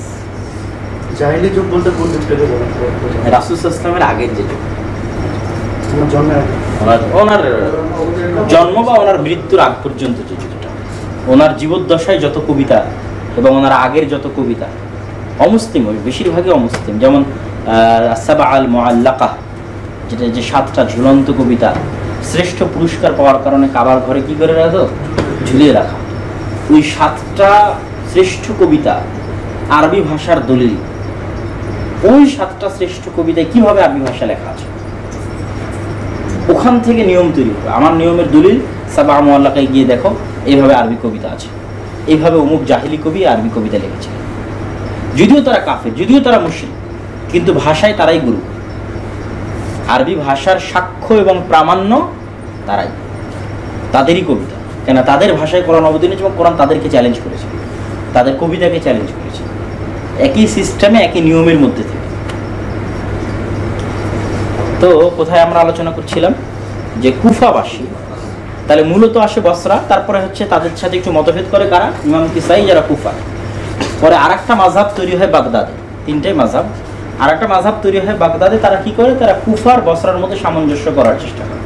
জাহিলি যুগ বলতে কোন যুগটাকে? রাসুল ইসলামের আগের যে যুগ। ওনার জন্ম বা ওনার মৃত্যুর আগ পর্যন্ত যে যুগটা। ওনার জীবদ্দশায় যত কবিতা এবং ওনার আগের যত কবিতা অমুসলিম বেশিরভাগই অমুসলিম। যেমন আসাবা আল মোয়াল্লাকা যেটা যে সাতটা ঝুলন্ত কবিতা শ্রেষ্ঠ পুরস্কার পাওয়ার কারণে কাবার ঘরে কি করে রাখো? ঝুলিয়ে রাখা। ওই সাতটা শ্রেষ্ঠ কবিতা আরবি ভাষার দলিল। ওই সাতটা শ্রেষ্ঠ কবিতায় কীভাবে আরবি ভাষা লেখা আছে? ওখান থেকে নিয়ম তৈরি হবে। আমার নিয়মের দলিল সাবা মোয়াল্লাকায় গিয়ে দেখো, এইভাবে আরবি কবিতা আছে। এইভাবে অমুক জাহিলি কবি আরবি কবিতা লিখেছে। যদিও তারা কাফের, যদিও তারা মুসলিম কিন্তু ভাষায় তারাই গুরু। আরবি ভাষার সাক্ষ্য এবং প্রামাণ্য তারাই। তাদেরই কবিতা। কেন তাদের ভাষায় কোরআন অবতীর্ণ এবং কোরআন তাদেরকে চ্যালেঞ্জ করেছে। তাদের কবিতাকে চ্যালেঞ্জ করেছে। একই সিস্টেমে একই নিয়মের মধ্যে থেকে। তো কোথায় আমরা আলোচনা করছিলাম? যে কুফাবাসী, তাহলে মূলত আসে বসরা, তারপরে হচ্ছে তাদের সাথে একটু মতভেদ করে কারা? ইমাম কিসাই, যারা কুফা। পরে আর একটা মাঝাব তৈরি হয় বাগদাদে। তিনটাই মাঝাব আর একটা মাঝাব তৈরি হয় বাগদাদে, তারা কি করে? তারা কুফার বসরার মধ্যে সামঞ্জস্য করার চেষ্টা করে।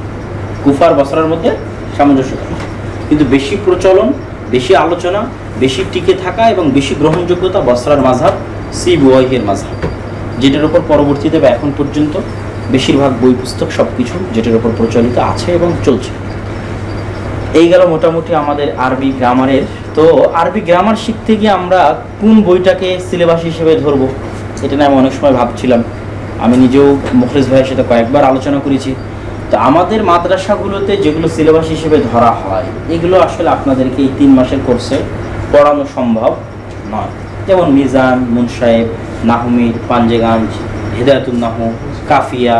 কুফার বসরার মধ্যে সামঞ্জস্য করা। কিন্তু বেশি প্রচলন, বেশি আলোচনা, বেশি টিকে থাকা এবং বেশি গ্রহণযোগ্যতা বসরার মাঝাব সি বুয়াইহের মাঝাব যেটার উপর পরবর্তীতে বা এখন পর্যন্ত বেশিরভাগ বই পুস্তক সব কিছু যেটার উপর প্রচলিত আছে এবং চলছে। এই গেল মোটামুটি আমাদের আরবি গ্রামারের তো আরবি গ্রামার শিখতে গিয়ে আমরা কোন বইটাকে সিলেবাস হিসেবে ধরবো? এটা নিয়ে আমি অনেক সময় ভাবছিলাম। আমি নিজেও মুখলেস ভাইয়ের সাথে কয়েকবার আলোচনা করেছি। তো আমাদের মাদ্রাসাগুলোতে যেগুলো সিলেবাস হিসেবে ধরা হয়, এগুলো আসলে আপনাদেরকে এই তিন মাসের কোর্সে পড়ানো সম্ভব নয়। যেমন মিজান, মুনসাহেব নাহমিদ পাঞ্জেগঞ্জ হেদায়তুল নাহু, কাফিয়া,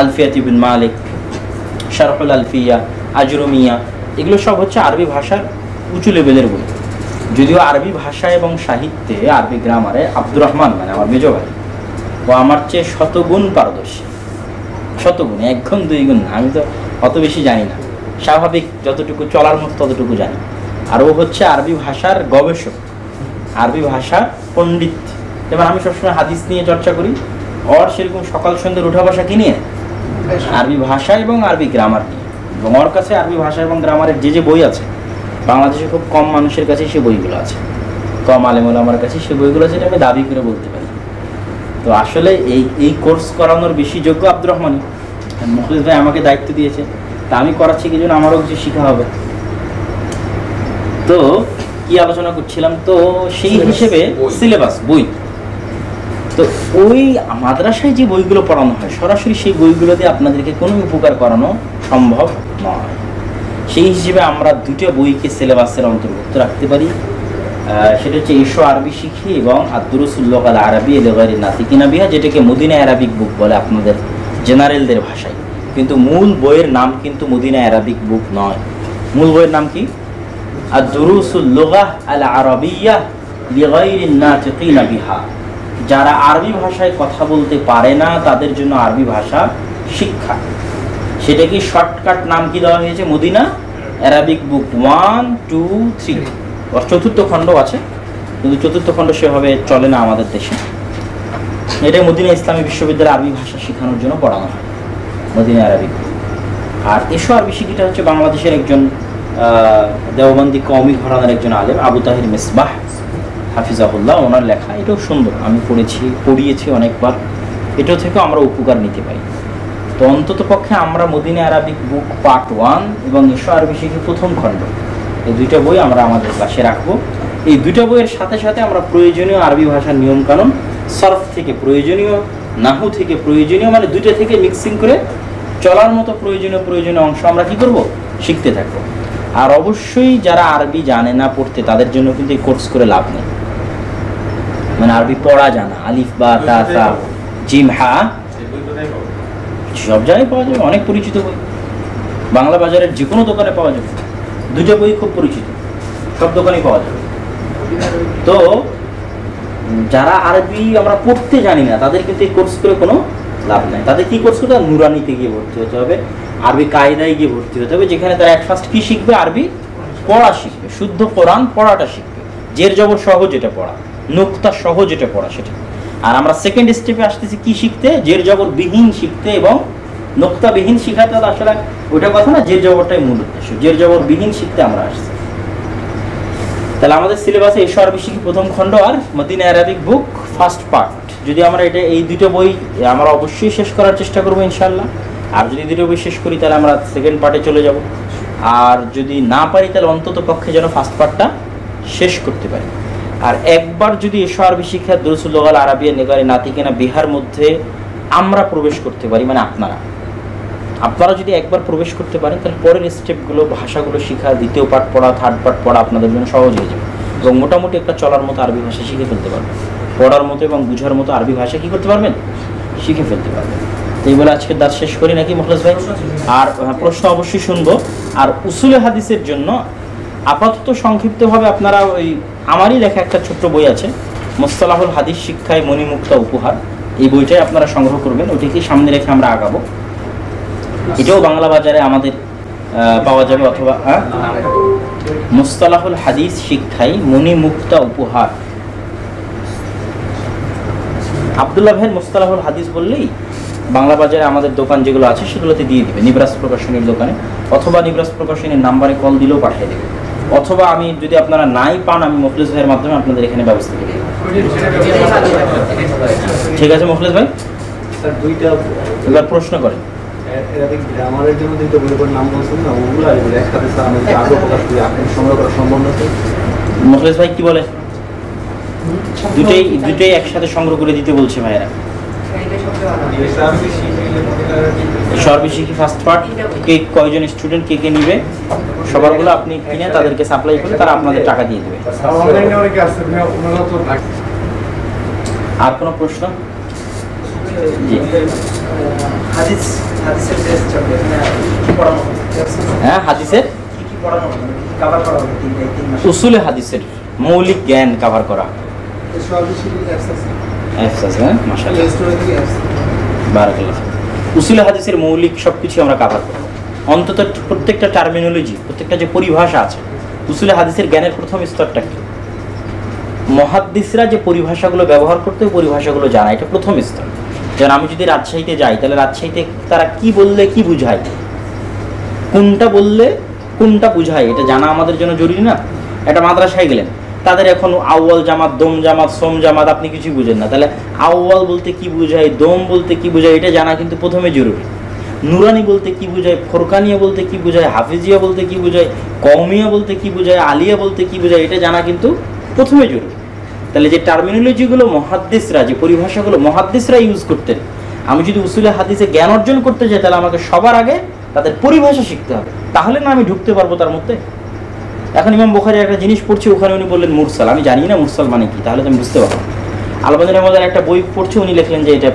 আলফিয়াত ইবিন মালিক শারফুল আলফিয়া, আজরুমিয়া, এগুলো সব হচ্ছে আরবি ভাষার উঁচু লেভেলের বই। যদিও আরবি ভাষা এবং সাহিত্যে আরবি গ্রামারে আব্দুর রহমান মানে আমার মেজ ভাই ও আমার চেয়ে শতগুণ পারদর্শী। শতগুণ এক গুণ দুই গুণ না আমি তো অত বেশি জানি না। স্বাভাবিক যতটুকু চলার মতো ততটুকু জানি। আর ও হচ্ছে আরবি ভাষার গবেষক। আরবি ভাষার পণ্ডিত। যেমন আমি সবসময় হাদিস নিয়ে চর্চা করি ওর সেরকম সকাল সন্ধ্যের উঠা বসা কি নিয়ে? আরবি ভাষা এবং আরবি গ্রামার নিয়ে। এবং ওর কাছে আরবি ভাষা এবং গ্রামারের যে যে বই আছে বাংলাদেশে খুব কম মানুষের কাছে সে বইগুলো আছে। কম আলেমুল আমার কাছে সে বইগুলো আছে আমি দাবি করে বলতে পারি। তো আসলে এই এই কোর্স করানোর বেশি যোগ্য আব্দুর রহমানই মুখলিস ভাই আমাকে দায়িত্ব দিয়েছে। তা আমি করাচ্ছি কি জন্য? আমারও কিছু শেখা হবে। তো কি আলোচনা করছিলাম? তো সেই হিসেবে সিলেবাস বই। তো ওই মাদ্রাসায় যে বইগুলো পড়ানো হয় সরাসরি সেই বইগুলো দিয়ে আপনাদেরকে কোনো উপকার করানো সম্ভব নয়। সেই হিসেবে আমরা দুটো বইকে সিলেবাসের অন্তর্ভুক্ত রাখতে পারি। সেটা হচ্ছে এসো আরবি শিখি এবং আব্দুরসুল্লাহ আল আরবি এলেগারি নাতিকিনা বিহা যেটাকে মদিনা অ্যারাবিক বুক বলে আপনাদের জেনারেলদের ভাষায়। কিন্তু মূল বইয়ের নাম কিন্তু মদিনা অ্যারাবিক বুক নয়। মূল বইয়ের নাম কি? আদ-দুরুসুল্লুগাহ আল আরবিয়া বিহা যারা আরবি ভাষায় কথা বলতে পারে না, তাদের জন্য আরবি ভাষা শিক্ষা। সেটা কি শর্টকাট নাম কি দেওয়া হয়েছে? Madina Arabic book one two three চতুর্থ খণ্ড আছে, কিন্তু চতুর্থ খণ্ড সেভাবে চলে না আমাদের দেশে। এটা মদিনা ইসলামী বিশ্ববিদ্যালয়ে আরবি ভাষা শেখানোর জন্য পড়ানো হয়, মদিনা আরবিক আর এসো আরবি শিখিটা হচ্ছে বাংলাদেশের একজন দেওবন্দি কওমি ঘরানার একজন আলেম, আবু তাহির মিসবাহ, হাফিজাহুল্লাহ। ওনার লেখা, এটাও সুন্দর। আমি পড়েছি, পড়িয়েছি অনেকবার। এটাও থেকেও আমরা উপকার নিতে পারি। তো অন্তত পক্ষে আমরা Madina Arabic book part one এবং এসো আরবি শিখি প্রথম খণ্ড। এই দুইটা বই আমরা আমাদের ক্লাসে রাখব। এই দুইটা বইয়ের সাথে সাথে আমরা প্রয়োজনীয় আরবি ভাষার নিয়মকানুন সরফ থেকে প্রয়োজনীয় নাহু থেকে প্রয়োজনীয় মানে দুইটা থেকে মিক্সিং করে চলার মতো প্রয়োজনীয় প্রয়োজনীয় অংশ আমরা কি করব? শিখতে থাকব। আর অবশ্যই যারা আরবি জানে না পড়তে তাদের জন্য কিন্তু এই কোর্স করে লাভ নেই। মানে আরবি পড়া জানা আলিফ বা তা জিম হা সেই বই কোথায় পাবো? সব জায়গায় পাওয়া যাবে, অনেক পরিচিত বই। বাংলা বাজারের যে কোনো দোকানে পাওয়া যাবে। দুটো বই খুব পরিচিত, সব দোকানেই পাওয়া যাবে। তো যারা আরবি আমরা পড়তে জানি না, তাদের কিন্তু এই কোর্স করে কোনো লাভ নাই। তাদের কি কোর্স করতে নুরানিতে গিয়ে ভর্তি হতে হবে, আরবি কায়দায় গিয়ে ভর্তি হতে হবে, যেখানে তারা এক ফার্স্ট কি শিখবে? আরবি পড়া শিখবে, শুদ্ধ কোরআন পড়াটা শিখবে। জের জবর সহজ এটা পড়া, নুক্তা সহজ এটা পড়া, সেটা। আর আমরা সেকেন্ড স্টেপে আসতেছি, কি শিখতে? জের জবর বিহীন শিখতে এবং নোক্তাবিহীন শিখাতে তো আসলে ওইটা কথা না, জের জবরটাই মূল উদ্দেশ্য। জের জবর বিহীন শিখতে আমরা আসছি। তাহলে আমাদের সিলেবাসে এসো আরবি শিখি প্রথম খণ্ড আর Madina Arabic book first part যদি আমরা এটা, এই দুটো বই আমরা অবশ্যই শেষ করার চেষ্টা করব ইনশাল্লাহ আর যদি দুটো বই শেষ করি, তাহলে আমরা সেকেন্ড পার্টে চলে যাব। আর যদি না পারি, তাহলে অন্তত পক্ষে যেন ফার্স্ট পার্টটা শেষ করতে পারি। আর একবার যদি এসো আরবি শিক্ষা দরসুল্লাহ আরবিয়া নেগারে নাতিকেনা বিহার মধ্যে আমরা প্রবেশ করতে পারি মানে আপনারা। আপনারা যদি একবার প্রবেশ করতে পারেন তাহলে পরের স্টেপগুলো ভাষাগুলো শেখা দ্বিতীয় পাঠ পড়া থার্ড পাঠ পড়া আপনাদের জন্য সহজ হয়ে যাবে। এবং মোটামুটি একটা চলার মতো আরবি ভাষা শিখে ফেলতে পারবেন। পড়ার মতো এবং বুঝার মতো আরবি ভাষা কি করতে পারবেন? শিখে ফেলতে পারবেন। তো এই বলে আজকের দাঁত শেষ করি নাকি মুখলেস ভাই? আর হ্যাঁ, প্রশ্ন অবশ্যই শুনব। আর উসুলে হাদিসের জন্য আপাতত সংক্ষিপ্তভাবে আপনারা ওই আমারই লেখা একটা ছোট্ট বই আছে, মোস্তালাহুল হাদিস শিক্ষায় মণিমুক্তা উপহার। এই বইটাই আপনারা সংগ্রহ করবেন ওইটাকে সামনে রেখে আমরা আগাবো। এটাও বাংলা বাজারে আমাদের পাওয়া যাবে অথবা হ্যাঁ? মুস্তালাহুল হাদিস শিক্ষায় মণিমুক্তা উপহার। আবদুল্লাহ ভাইয়ের মুস্তালাহুল হাদিস বললেই বাংলা বাজারে আমাদের দোকান যেগুলো আছে সেগুলোতে দিয়ে দিবে, নিবরাস প্রকাশনীর দোকানে। অথবা নিবরাস প্রকাশনীর নাম্বারে কল দিলেও পাঠিয়ে দেবে। অথবা আমি যদি আপনারা নাই পান আমি মুখলেস ভাইয়ের মাধ্যমে আপনাদের এখানে ব্যবস্থা করি ঠিক আছে মুখলেস ভাই? স্যার দুইটা এবার প্রশ্ন করেন। অ্যারাবিক গ্রামারের জন্য দুইটা বইয়ের নাম বলছেন না ওগুলো একসাথে আগ্রহ প্রকাশ করি আপনি সংগ্রহ করা সম্ভব না স্যার। মুখলেস ভাই কি বলে? দুটোই দুটোই একসাথে সংগ্রহ করে দিতে বলছে ভাইয়েরা। সর্বশিক্ষী ফার্স্ট পার্ট কে কয়জন স্টুডেন্ট কে কে নিবে, সবারগুলো আপনি কিনে তাদেরকে সাপ্লাই করে তারা আপনাদের টাকা দিয়ে দেবে। আর কোনো প্রশ্ন? হ্যাঁ হাদিসের? উসুলে হাদিসের মৌলিক জ্ঞান কভার করা। হ্যাঁ? বারাকাল্লাহ। উসুলে হাদিসের মৌলিক সব কিছু আমরা কভার করব। অন্তত প্রত্যেকটা টার্মিনোলজি প্রত্যেকটা যে পরিভাষা আছে উসুলে হাদিসের জ্ঞানের প্রথম স্তরটা কি? মহাদ্দিসরা যে পরিভাষাগুলো ব্যবহার করতে ওই পরিভাষাগুলো জানা। এটা প্রথম স্তর। যেমন আমি যদি রাজশাহীতে যাই তাহলে রাজশাহীতে তারা কি বললে কি বুঝায়? কোনটা বললে কোনটা বুঝায়? এটা জানা আমাদের জন্য জরুরি না? একটা মাদ্রাসায় গেলেন। তাদের এখন আউয়াল জামাত, দম জামাত, সোম জামাত, আপনি কিছু বুঝেন না। তাহলে আউয়াল বলতে কি বুঝায়, দম বলতে কি বুঝায়, এটা জানা কিন্তু প্রথমে জরুরি। নুরানি বলতে কি বুঝায় ফোরকানিয়া বলতে কি বুঝায়, হাফিজিয়া বলতে কি বুঝায় কৌমিয়া বলতে কি বুঝায়, আলিয়া বলতে কি বুঝায়, এটা জানা কিন্তু প্রথমে জরুরি। তাহলে যে টার্মিনোলজিগুলো মহাদ্দেশরা যে পরিভাষাগুলো মহাদ্দেশরা ইউজ করতেন, আমি যদি উসুলে হাদিসে জ্ঞান অর্জন করতে চাই তাহলে আমাকে সবার আগে তাদের পরিভাষা শিখতে হবে। তাহলে না আমি ঢুকতে পারব তার মধ্যে? এখন ইমাম বোখারি একটা জিনিস পড়ছি, ওখানে উনি বললেন মুরসাল। আমি জানি না মুরসাল মানে কি, তাহলে তো আমি বুঝতে পারব। আলবাদিন আমাদের একটা বই পড়ছে, উনি লিখলেন যে এটা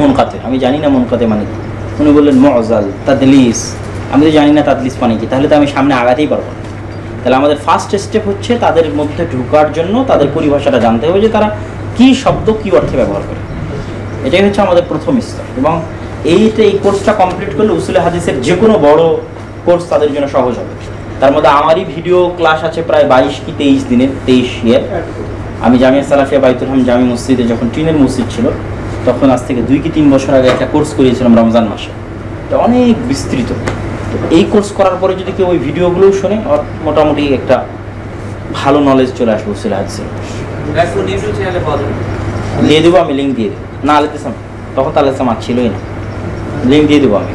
মনকাতে আমি জানি না মনকাতে মানে কি। উনি বললেন মজাল তাদলিস। আমি তো জানি না তাদলিস মানে কি, তাহলে তো আমি সামনে আগাতেই পারব না। তাহলে আমাদের ফার্স্ট স্টেপ হচ্ছে তাদের মধ্যে ঢোকার জন্য, তাদের পরিভাষাটা জানতে হবে যে তারা কি শব্দ, কি অর্থে ব্যবহার করে। এটাই হচ্ছে আমাদের প্রথম স্তর এবং এইটা এই কোর্সটা কমপ্লিট করলে উসুলে হাদিসের যে কোনো বড় কোর্স তাদের জন্য সহজ হবে। তার মধ্যে আমারই ভিডিও ক্লাস আছে প্রায় বাইশ কি তেইশ দিনের তেইশ ইয়ের আমি জামিয়া সালাফিয়া বাইতুল হাম জামি মসজিদে যখন টিনের মসজিদ ছিল তখন আজ থেকে দুই কি তিন বছর আগে একটা কোর্স করিয়েছিলাম রমজান মাসে। এটা অনেক বিস্তৃত। তো এই কোর্স করার পরে যদি কেউ ওই ভিডিওগুলোও শোনে মোটামুটি একটা ভালো নলেজ চলে আসবে উসুলে যাবে। দিয়ে দেবো আমি লিঙ্ক দিয়ে দেবো। না আলিতে তখন তো আলিতে ছিলই না। লিঙ্ক দিয়ে দেবো আমি।